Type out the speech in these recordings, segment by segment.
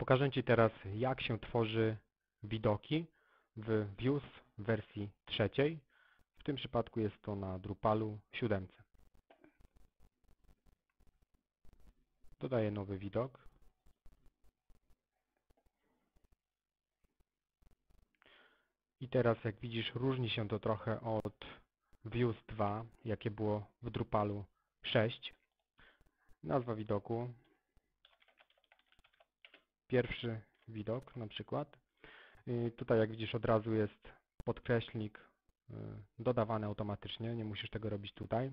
Pokażę Ci teraz, jak się tworzy widoki w Views wersji trzeciej. W tym przypadku jest to na Drupalu 7. Dodaję nowy widok. I teraz, jak widzisz, różni się to trochę od Views 2, jakie było w Drupalu 6. Nazwa widoku. Pierwszy widok na przykład. I tutaj jak widzisz od razu jest podkreślnik y, dodawany automatycznie, nie musisz tego robić tutaj.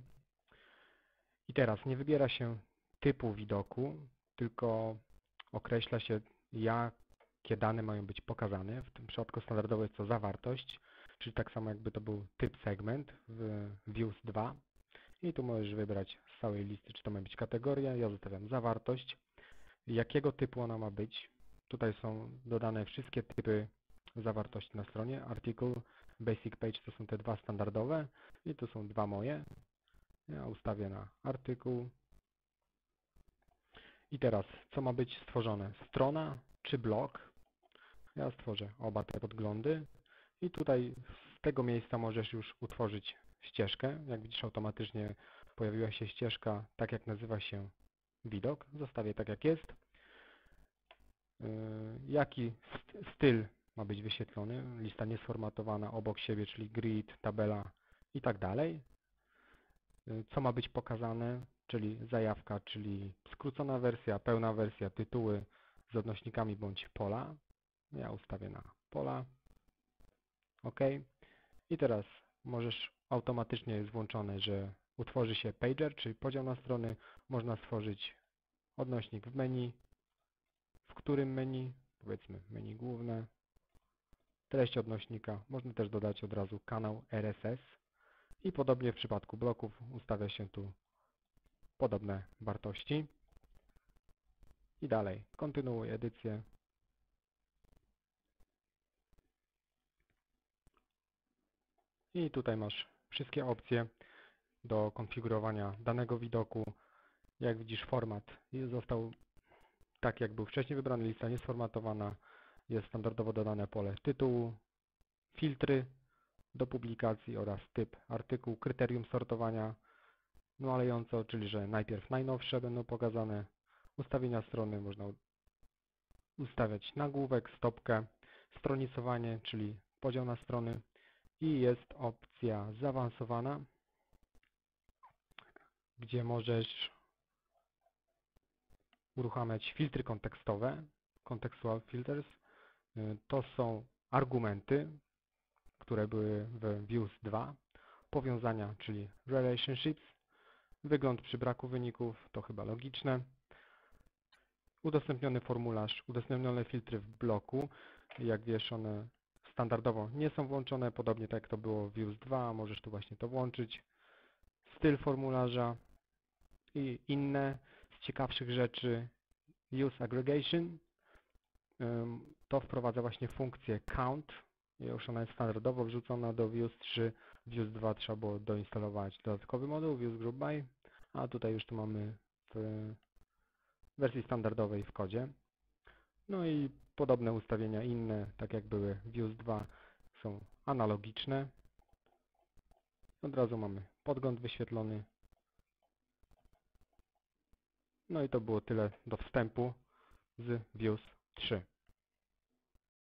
I teraz nie wybiera się typu widoku, tylko określa się jakie dane mają być pokazane. W tym przypadku standardowo jest to zawartość, czyli tak samo jakby to był typ segment w Views 2. I tu możesz wybrać z całej listy, czy to ma być kategoria. Ja zostawiam zawartość. Jakiego typu ona ma być. Tutaj są dodane wszystkie typy zawartości na stronie. Article, Basic Page to są te dwa standardowe i tu są dwa moje. Ja ustawię na artykuł. I teraz, co ma być stworzone? Strona czy blog? Ja stworzę oba te podglądy. I tutaj z tego miejsca możesz już utworzyć ścieżkę. Jak widzisz, automatycznie pojawiła się ścieżka, tak jak nazywa się widok. Zostawię tak jak jest. Yy, jaki styl ma być wyświetlony? Lista niesformatowana obok siebie, czyli grid, tabela i tak dalej. Yy, co ma być pokazane? Czyli zajawka, czyli skrócona wersja, pełna wersja, tytuły z odnośnikami bądź pola. Ja ustawię na pola. OK. I teraz możesz automatycznie jest włączone, że utworzy się pager, czyli podział na strony. Można stworzyć odnośnik w menu, w którym menu, powiedzmy menu główne, treść odnośnika. Można też dodać od razu kanał RSS i podobnie w przypadku bloków ustawia się tu podobne wartości. I dalej, kontynuuj edycję. I tutaj masz wszystkie opcje do konfigurowania danego widoku. Jak widzisz format został tak jak był wcześniej wybrany, lista niesformatowana, jest standardowo dodane pole tytułu, filtry do publikacji oraz typ artykuł, kryterium sortowania nualejąco, czyli że najpierw najnowsze będą pokazane, ustawienia strony można ustawiać nagłówek, stopkę, stronicowanie, czyli podział na strony i jest opcja zaawansowana, gdzie możesz uruchamiać filtry kontekstowe, contextual filters. Y, to są argumenty, które były w Views 2, powiązania, czyli relationships, wygląd przy braku wyników, to chyba logiczne, udostępniony formularz, udostępnione filtry w bloku, jak wiesz one standardowo nie są włączone, podobnie tak jak to było w Views 2, możesz tu właśnie to włączyć, styl formularza i inne z ciekawszych rzeczy use aggregation. To wprowadza właśnie funkcję count. Już ona jest standardowo wrzucona do Views 3 Views 2 trzeba było doinstalować dodatkowy moduł Views Group By. A tutaj już tu mamy w wersji standardowej w kodzie. No i podobne ustawienia inne tak jak były Views 2 są analogiczne. Od razu mamy podgląd wyświetlony no i to było tyle do wstępu z Views 3.